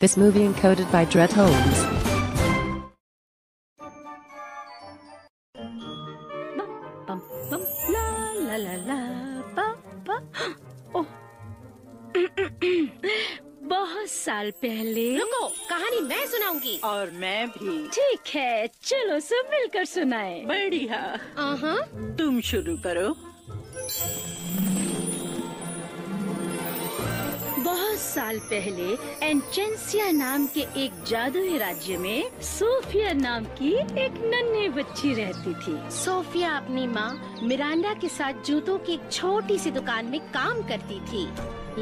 This movie encoded by Dred Holmes. बहुत साल पहले। रुको कहानी मैं सुनाऊँगी। और मैं भी। ठीक है चलो सब मिलकर सुनाए। बढ़िया। हाँ तुम शुरू करो। बहुत साल पहले एंचेंसिया नाम के एक जादुई राज्य में सोफिया नाम की एक नन्ही बच्ची रहती थी। सोफिया अपनी माँ मिरांडा के साथ जूतों की एक छोटी सी दुकान में काम करती थी।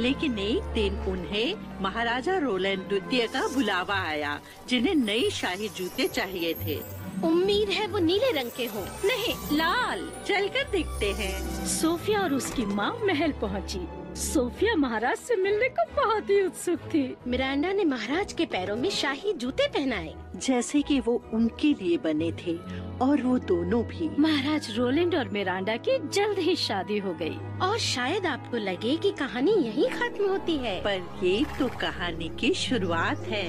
लेकिन एक दिन उन्हें महाराजा रोलैंड द्वितीय का बुलावा आया, जिन्हें नई शाही जूते चाहिए थे। उम्मीद है वो नीले रंग के हो, नहीं, लाल। चलकर देखते हैं। सोफिया और उसकी माँ महल पहुँची। सोफिया महाराज से मिलने को बहुत ही उत्सुक थी। मिरांडा ने महाराज के पैरों में शाही जूते पहनाए। जैसे कि वो उनके लिए बने थे और वो दोनों भी। महाराज रोलैंड और मिरांडा की जल्द ही शादी हो गई। और शायद आपको लगे कि कहानी यहीं खत्म होती है। पर ये तो कहानी की शुरुआत है।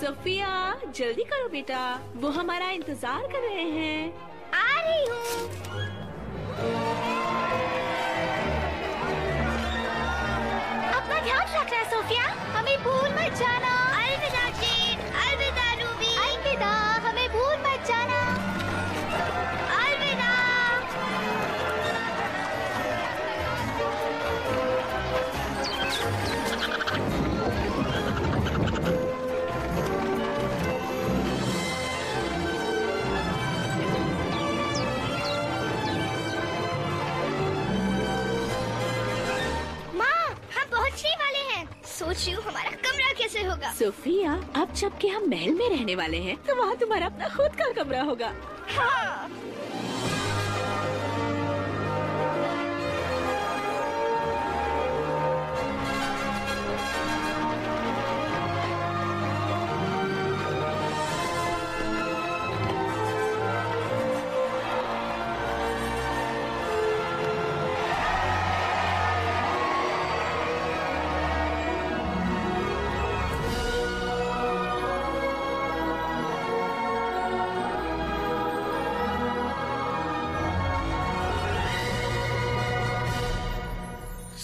सोफिया जल्दी करो बेटा। वो हमारा इंतज़ार कर रहे हैं। आ रही हूँ। रखना सोफिया? हमें भूल मत जाना। सोच रही हूँ हमारा कमरा कैसे होगा। सोफिया अब जब के हम महल में रहने वाले हैं तो वहाँ तुम्हारा अपना खुद का कमरा होगा। हाँ।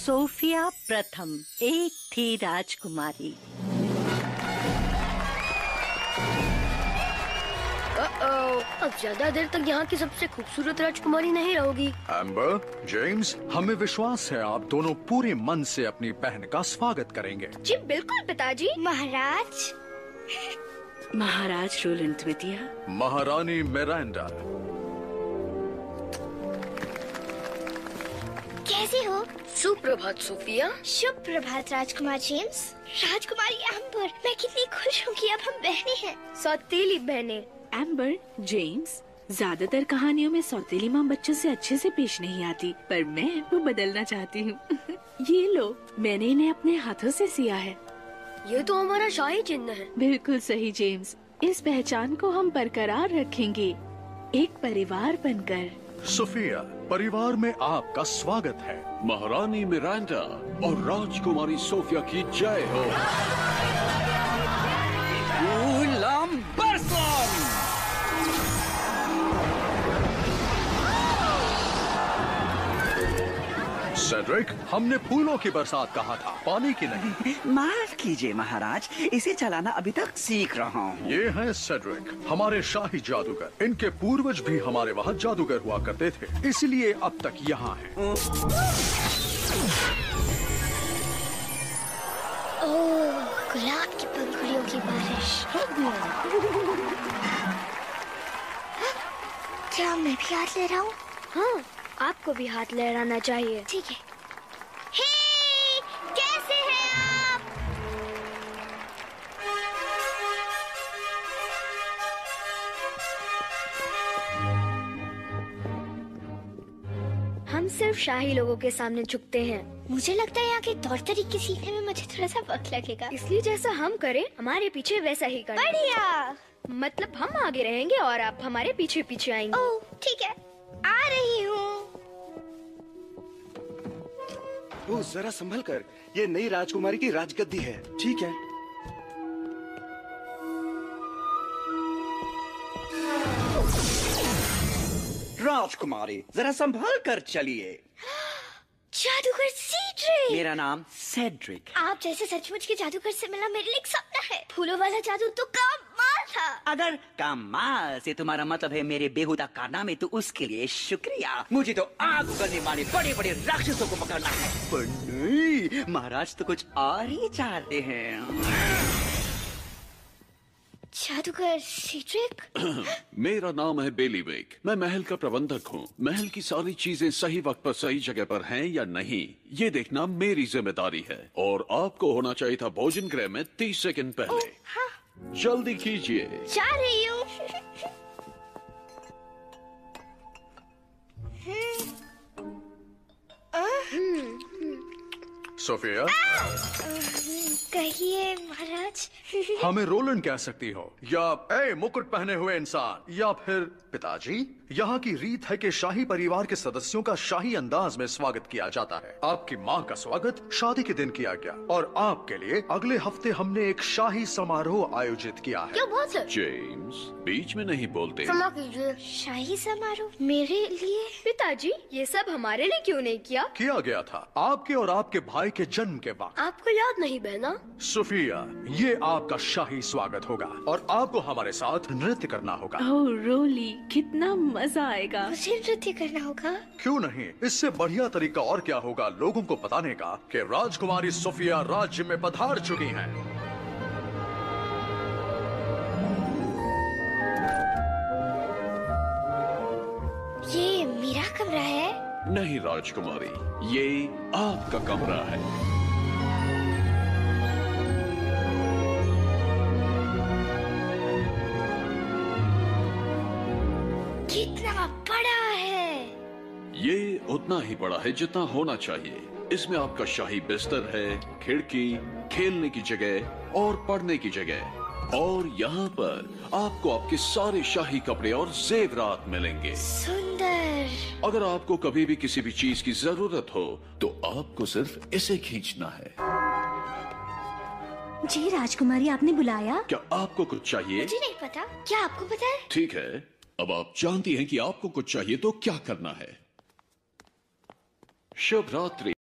सोफिया प्रथम एक थी राजकुमारी। अब ज़्यादा देर तक यहाँ की सबसे खूबसूरत राजकुमारी नहीं रहोगी। एम्बर जेम्स हमें विश्वास है आप दोनों पूरे मन से अपनी बहन का स्वागत करेंगे। जी बिल्कुल पिताजी। महाराज। महाराज रोलन द्वितीय। महारानी मिरांडा। कैसे हो? सुप्रभात सोफिया शुभ प्रभात राजकुमार जेम्स। राजकुमारी एम्बर मैं कितनी खुश हूँ कि अब हम बहने हैं। सौतेली बहने। एम्बर जेम्स ज़्यादातर कहानियों में सौतेली माँ बच्चों से अच्छे से पेश नहीं आती पर मैं वो बदलना चाहती हूँ। ये लो मैंने इन्हें अपने हाथों से सिया है। ये तो हमारा शाही चिन्ह है। बिल्कुल सही जेम्स। इस पहचान को हम बरकरार रखेंगे। एक परिवार बनकर। सोफिया, परिवार में आपका स्वागत है। महारानी मिरांडा और राजकुमारी सोफिया की जय हो। सेड्रिक हमने फूलों की बरसात कहा था पानी की नहीं। माफ़ कीजिए महाराज इसे चलाना अभी तक सीख रहा हूँ। ये है सेड्रिक हमारे शाही जादूगर। इनके पूर्वज भी हमारे वहाँ जादूगर हुआ करते थे इसलिए अब तक यहाँ है। गुलाब की पंखुड़ियों की बारिश। क्या मैं भी हाथ ले रहा हूँ? हाँ। आपको भी हाथ लहराना चाहिए। ठीक है। हे कैसे हैं आप? हम सिर्फ़ शाही लोगों के सामने झुकते हैं। मुझे लगता है यहाँ के तौर तरीके सीखने में मुझे थोड़ा सा वक्त लगेगा। इसलिए जैसा हम करें हमारे पीछे वैसा ही करें। बढ़िया। मतलब हम आगे रहेंगे और आप हमारे पीछे पीछे आएँगे। ओह ठीक है। आ रही हूँ। जरा संभल कर। ये नई राजकुमारी की राजगद्दी है। ठीक है। राजकुमारी जरा संभल कर चलिए। जादूगर सीड्रिक मेरा नाम सेड्रिक आप जैसे सचमुच के जादूगर से मिला मेरे लिए एक सपना है। फूलों वाला जादू तो काम था। अगर कमाल से तुम्हारा मतलब है मेरे बेहुदा कारनामे तो उसके लिए शुक्रिया। मुझे तो आग उगलने वाले बड़े बड़े राक्षसों को पकड़ना है। पर नहीं महाराज तो कुछ और ही चाहते हैं। जादूगर सीड्रिक मेरा नाम है बेली बेलीवेक। मैं महल का प्रबंधक हूँ। महल की सारी चीज़ें सही वक्त पर सही जगह पर हैं या नहीं ये देखना मेरी ज़िम्मेदारी है। और आपको होना चाहिए था भोजन गृह में तीस सेकंड पहले। जल्दी कीजिए। जा रही हूँ। सोफिया? कहिए महाराज। हमें रोलन कह सकती हो या ए मुकुट पहने हुए इंसान या फिर पिताजी? यहाँ की रीत है कि शाही परिवार के सदस्यों का शाही अंदाज में स्वागत किया जाता है। आपकी माँ का स्वागत शादी के दिन किया गया। और आपके लिए अगले हफ़्ते हमने एक शाही समारोह आयोजित किया है। क्या बात है जेम्स बीच में नहीं बोलते। क्षमा कीजिए। शाही समारोह मेरे लिए? पिताजी ये सब हमारे लिए क्यों नहीं किया? किया गया था आपके और आपके भाई के जन्म के वक्त आपको याद नहीं बहना? सुफिया ये आपका शाही स्वागत होगा और आपको हमारे साथ नृत्य करना होगा। रोली कितना मज़ा आएगा। मुझे नृत्य करना होगा। क्यों नहीं? इससे बढ़िया तरीका और क्या होगा लोगों को बताने का कि राजकुमारी सोफिया राज्य में पधार चुकी हैं। ये मेरा कमरा है? नहीं राजकुमारी ये आपका कमरा है। उतना ही बड़ा है जितना होना चाहिए। इसमें आपका शाही बिस्तर है खिड़की खेलने की जगह और पढ़ने की जगह। और यहाँ पर आपको आपके सारे शाही कपड़े और जेवरात मिलेंगे। सुंदर। अगर आपको कभी भी किसी भी चीज़ की ज़रूरत हो तो आपको सिर्फ़ इसे खींचना है। जी राजकुमारी आपने बुलाया? क्या आपको कुछ चाहिए? मुझे नहीं पता। क्या आपको पता है? ठीक है। अब आप जानती हैं कि आपको कुछ चाहिए तो क्या करना है? शुभ रात्रि